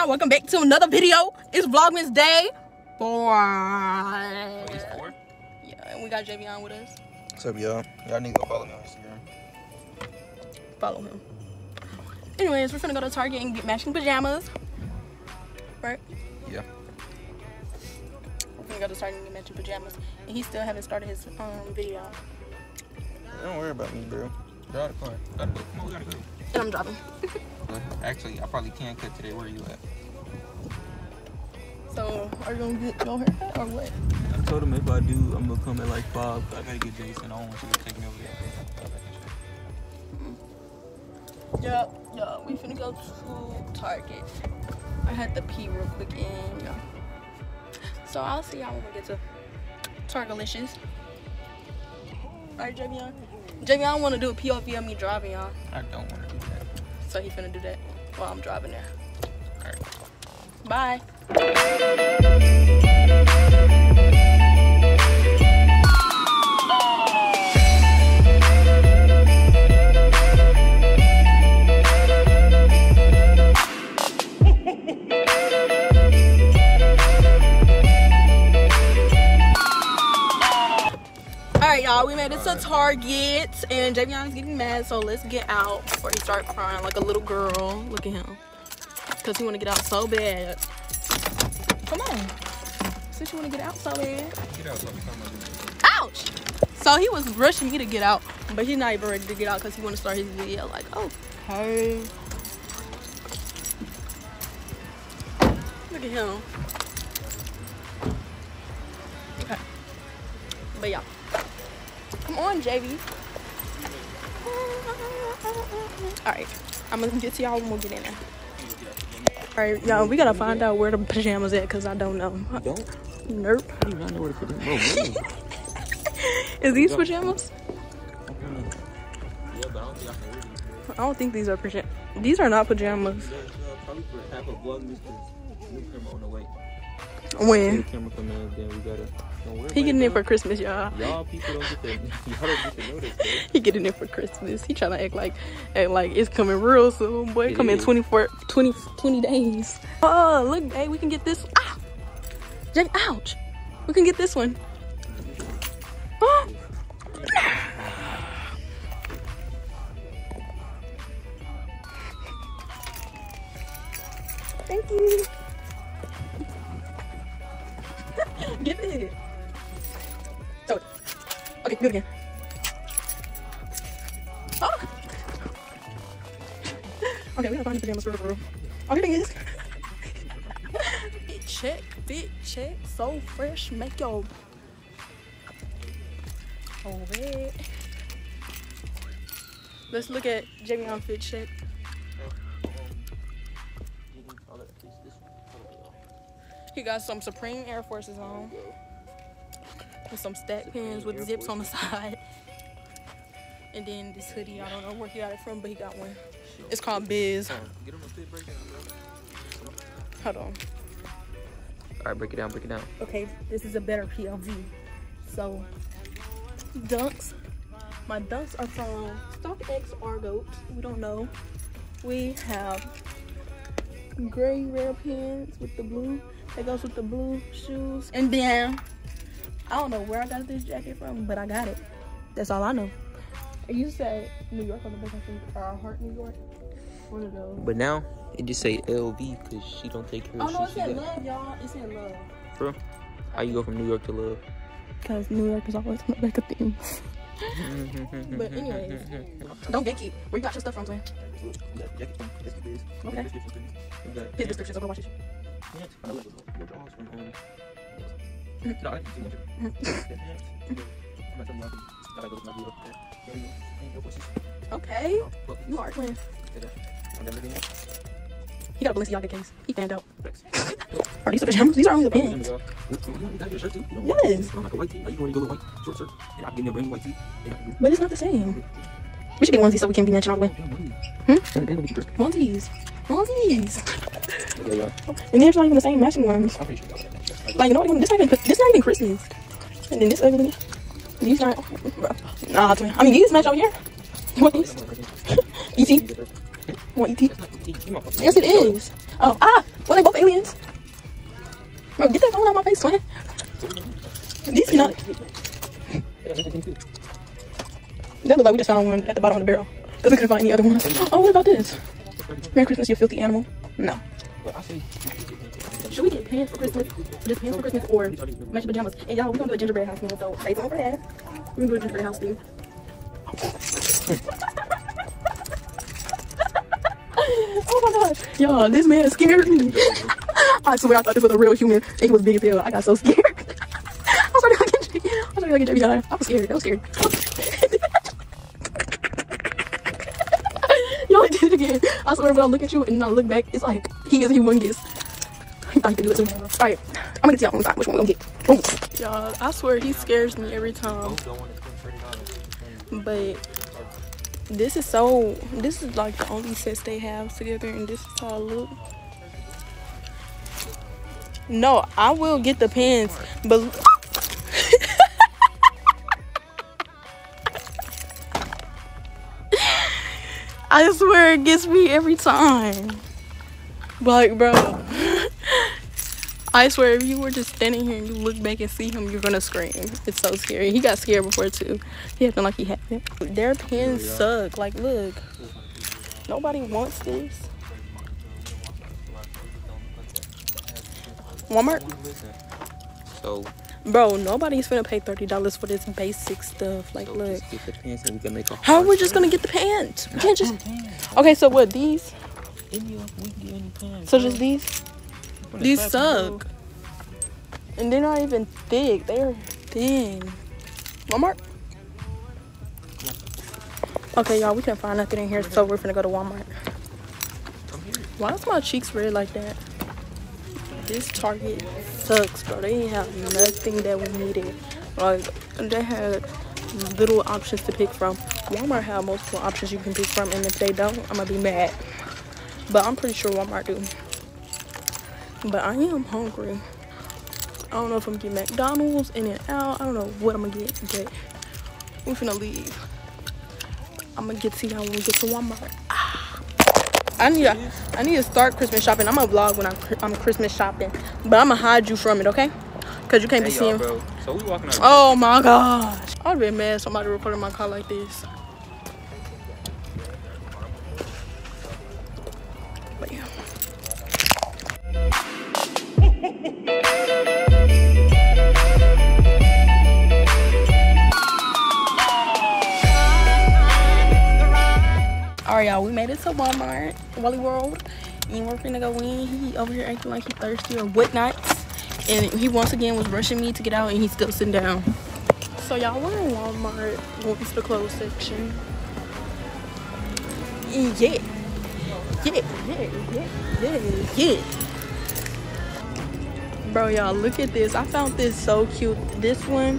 y'all? Welcome back to another video. It's Vlogmas Day four. Four. Yeah, and we got Javion with us. What's up, y'all? Y'all need to go follow me on Instagram. Follow him. Anyways, we're gonna go to Target and get matching pajamas. Right? Yeah. We're gonna go to Target and get matching pajamas. And he still haven't started his um video. Don't worry about me, bro. Drive the car. Gotta go. Come on, we gotta go. And I'm driving. Actually, I probably can't cut today. Where are you at? So are you gonna get your haircut or what? I told him if I do, I'm gonna come at like five. I gotta get Jason. I don't want you to take me over there. Yeah, yeah, we finna go to Target. I had to pee real quick and yeah. So I'll see y'all when we get to Targalicious. Alright, Javion. Javion wanna do a POV of me driving y'all. I don't want to do that. So he finna do that while I'm driving there. Alright. Bye. Y'all, we made it to Target and Javion's getting mad, so let's get out before he start crying like a little girl. Look at him. Cause he wanna get out so bad. Come on. Since you wanna get out so bad. Get out. Let me come over Ouch! So he was rushing me to get out, but he's not even ready to get out because he wanna start his video like, oh, hey. Look at him. Okay. But yeah. Come on, JV. Alright. I'm gonna get to y'all when we get in there. Alright, y'all, we gotta find out where the pajamas at because I don't know. Don't. Nope. I do not know where to put them. Oh, Bro, move. Is these pajamas? yeah, but I don't think I can wear these. I don't think these are pajamas. These are not pajamas. When? New camera come in, then we gotta. Don't worry He getting it, for. Christmas, y'all. Y'all people don't get that. Y'all don't get to know this, bro. He getting it for Christmas. He trying to act like act like it's coming real soon, boy. It Come in is. 24, 20, 20 days. Oh, look, hey, we can get this. Ah! Jay, ouch. We can get this one. Oh. Thank you. Get it. So, okay, do it again. Oh. Okay, we gotta find the pajamas for real. Oh, here it is. Fit check, fit check, so fresh. Make your oh red. Let's look at Javion fit check. He got some Supreme Air Forces on. With some stack pins with zips on the side. And then this hoodie, I don't know where he got it from, but he got one. It's called Biz. Get him a fit break down, bro. Hold on. All right, break it down, break it down. Okay, this is a better POV. So, dunks. My dunks are from StockX Argo. We don't know. We have gray rare pants with the blue. That goes with the blue shoes. And then, I don't know where I got this jacket from, but I got it. That's all I know. It used to say New York on the back, I think, or Heart New York. One of those. But now it just say LV because she don't take care Oh no, it said love, y'all. It said love. Bro, how you go from New York to love? Because New York is always on the back of things. But anyways, don't gatekeep. Where you got your stuff from, twin? Okay. His descriptions. I'm gonna watch it. Okay. You are twin. He got a Balenciaga case. He fanned out. Are these the pajamas? These are only the pants. Yes. But it's not the same. We should get onesies so we can be matching all the way. Hmm? Onesies. Onesies. And they're not even the same matching ones. Like, you know what? This not even, this not even Christmas. And then this ugly. These not. Nah, twin. I mean, these match over here. What these? ET? What ET? Yes, it is. Oh, ah! Well, they both aliens. Bro, get that phone out of my face, twin. These cannot. That look like we just found one at the bottom of the barrel. Because we couldn't find any other ones. Oh, what about this? Merry Christmas, you filthy animal. No. Should we get pants for Christmas? Just pants for Christmas or matching pajamas? And y'all, we're gonna do a gingerbread house meal, so stay tuned for that. We're gonna do a gingerbread house oh my gosh. Y'all, this man scared me. I swear I thought this was a real human. He was big as hell. I got so scared. I was starting to get I was starting to get I was scared. I was scared. Y'all did it again. I swear when I look at you and I look back, it's like he is humongous. I can do it too. Alright, I'm gonna get y'all on the side which one we're gonna get. Boom. Y'all, I swear he scares me every time. But this is so this is like the only sets they have together and this is how it look. No, I will get the pants, but I swear it gets me every time. Like, bro. I swear, if you were just standing here and you look back and see him, you're gonna scream. It's so scary. He got scared before too. He acting like he had it. Their pins suck. Like, look. Nobody wants this. Walmart? So, Bro, nobody's gonna pay thirty dollars for this basic stuff. Like, look. just get the pants and we can make a How are we just gonna get the pants? We can't just. Okay, so what? These? Any, we can get any pants. So bro. just these? These suck. And they're not even thick. They're thin. Walmart? Okay, y'all, we can't find nothing in here, so we're gonna go to Walmart. Come here. Why is my cheeks red like that? This Target sucks, bro. They didn't have nothing that we needed. Like, they had little options to pick from. Walmart have multiple options you can pick from, and if they don't, I'm gonna be mad. But I'm pretty sure Walmart do. But I am hungry. I don't know if I'm gonna get McDonald's, In-N-Out. I don't know what I'm gonna get, but we're finna leave. I'm gonna get to y'all when we get to Walmart. Ah. I need to, I need to start Christmas shopping. I'm gonna vlog when I'm, I'm Christmas shopping, but I'm gonna hide you from it, okay? Cause you can't be Hey, y'all, seeing. So we walking out. Oh my gosh. I'd be mad somebody recorded my car like this. Alright, y'all, we made it to Walmart, Wally World, and we're finna go in. He over here acting like he thirsty or whatnot. And he once again was rushing me to get out, and he's still sitting down. So y'all, we're in Walmart, going to the clothes section. Yeah, yeah, yeah, yeah, yeah, yeah. Bro, y'all, look at this. I found this so cute. This one,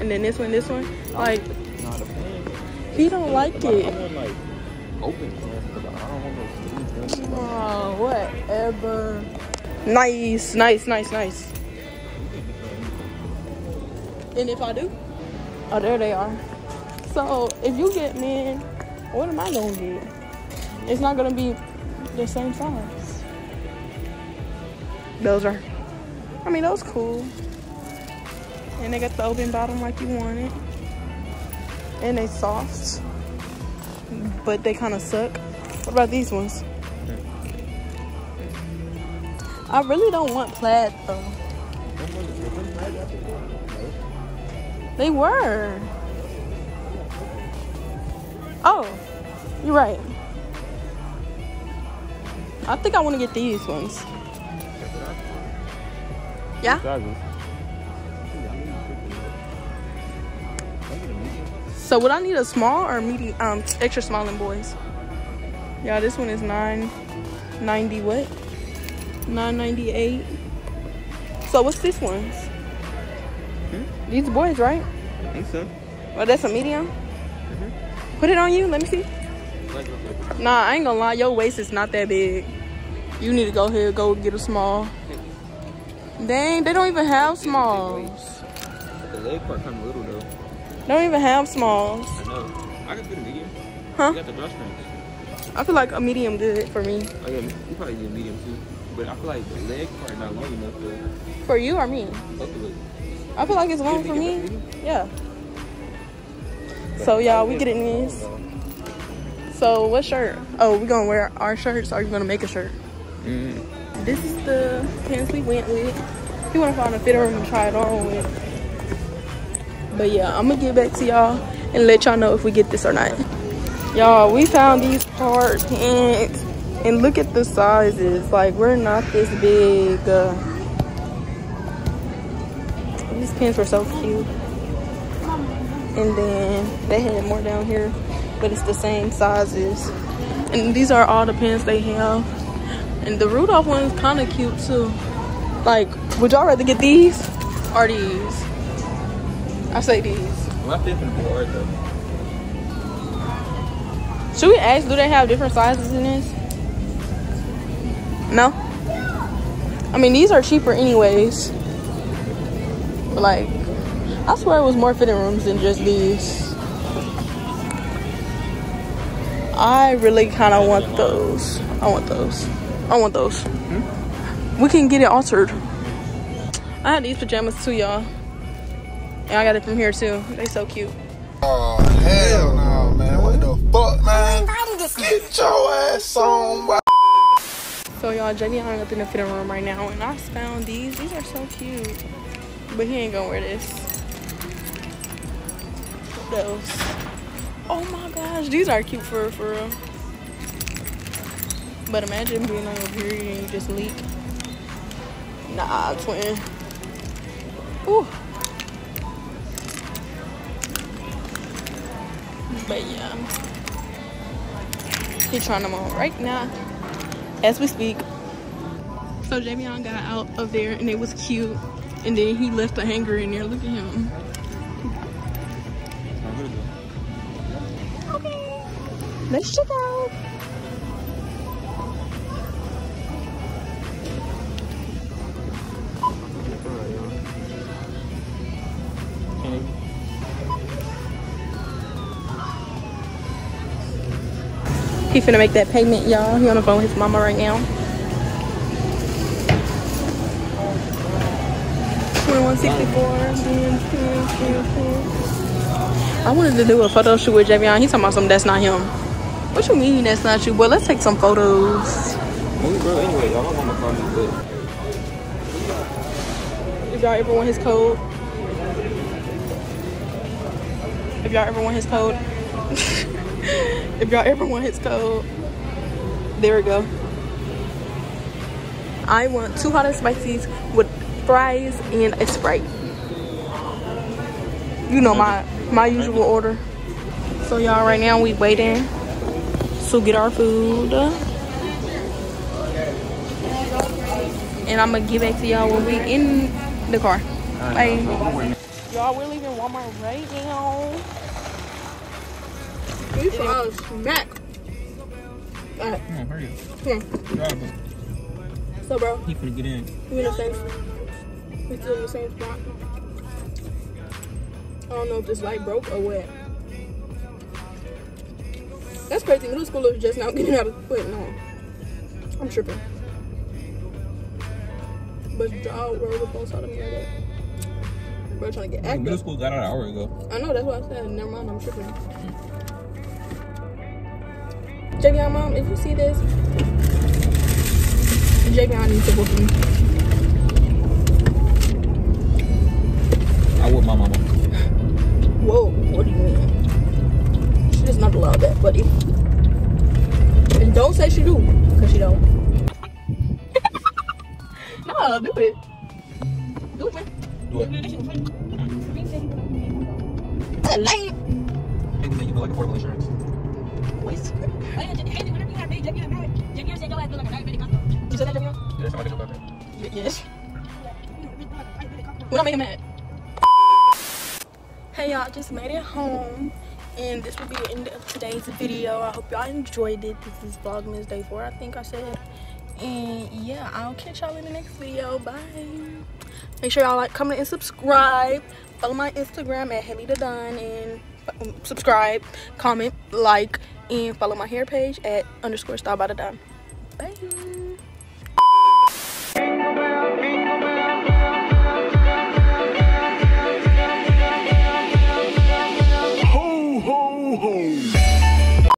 and then this one, this one. Like, Nah, the pants. he don't like it. Want open pants, but I don't want no Oh, whatever. Nice, nice, nice, nice. And if I do, oh, there they are. So if you get men, what am I gonna get? It's not gonna be the same size. Those are, I mean, those cool. And they got the open bottom like you wanted. And they soft, but they kind of suck. What about these ones? I really don't want plaid though. They were. Oh, you're right. I think I want to get these ones. Yeah? So would I need a small or medium, um, extra small in boys? Yeah, this one is nine ninety what? Nine ninety eight. So what's this one's? These boys, right? I think so. Oh, that's a medium. Put it on you. Let me see. Nah, I ain't gonna lie. Your waist is not that big. You need to go here, go get a small. Dang, they don't even have smalls. The leg part kind of little though. Don't even have smalls. I know. I can fit a medium. Huh? You got the drawstrings. I feel like a medium good for me. Oh yeah, you probably need a medium too. but I feel like the leg part not long enough For you or me? I feel like it's long for me. Yeah. So y'all, we getting these. So what shirt? Oh, we gonna wear our shirts. Or are you gonna make a shirt? Mm. This is the pants we went with. If you wanna find a fitting room and try it on with. But yeah, I'm gonna get back to y'all and let y'all know if we get this or not. Y'all, we found these hard pants and look at the sizes. Like we're not this big. Uh, these pants were so cute. And then they had more down here, but it's the same sizes. And these are all the pants they have. And the Rudolph one is kind of cute too. Like, would y'all rather get these or these? I say these. Well, I fit for the board though. Should we ask, do they have different sizes in this? No? I mean, these are cheaper anyways. But like, I swear it was more fitting rooms than just these. I really kind of want those. I want those. I want those. Hmm? We can get it altered. I had these pajamas too, y'all. And I got it from here too. They so cute. Oh, hell no, man. What the fuck, man? Get your ass on, boy. So y'all, jenny i hung up in the fitting room right now, and I found these. These are so cute, but he ain't gonna wear this. Those. Oh my gosh, these are cute for for real. But imagine being on your period and you just leak. Nah, twin. Ooh. But yeah, He's trying them on right now as we speak. So Javion got out of there and it was cute. And then he left the hanger in there. Look at him. Not good though. Okay. Let's check out. He finna make that payment, y'all. He on the phone with his mama right now. 2164. I wanted to do a photo shoot with Javion. He's talking about something that's not him. What you mean that's not you? Boy, let's take some photos. Well, bro, anyway, y'all, my mama called me, but If y'all ever want his code. If y'all ever want his code. if y'all ever want his code. There we go. I want two hot and spices with fries and a Sprite. You know my my usual order. So y'all right now we waiting to get our food. And I'm gonna get back to y'all when we in the car. Bye. Y'all, we're leaving Walmart right now. We found smack. Alright, come on, hurry up. on. Drive up. So, bro, He finna get in. we in the same. We still in the same spot. I don't know if this light broke or what. That's crazy. Middle schoolers just now getting out of wait, no. I'm tripping. But y'all were out of me like that. Bro, trying to get active. Middle school got out an hour ago. I know, that's what I said. Never mind, I'm tripping. Mm. Javion, mom, if you see this, Javion needs to book me. I with my mama. Whoa, what do you mean? She does not allow that, buddy. And don't say she do, because she don't. no, do it. Do it. Do it. Lame. Maybe make you feel like affordable insurance. That. Yes. We're not making mad. Hey y'all, just made it home. And this will be the end of today's video. I hope y'all enjoyed it. This is Vlogmas Day 4, I think I said. And yeah, I'll catch y'all in the next video. Bye. Make sure y'all like, comment, and subscribe. Follow my Instagram at Hailey the Dunn and um, subscribe, comment, like, and follow my hair page at underscore style by the Dunn. Bye.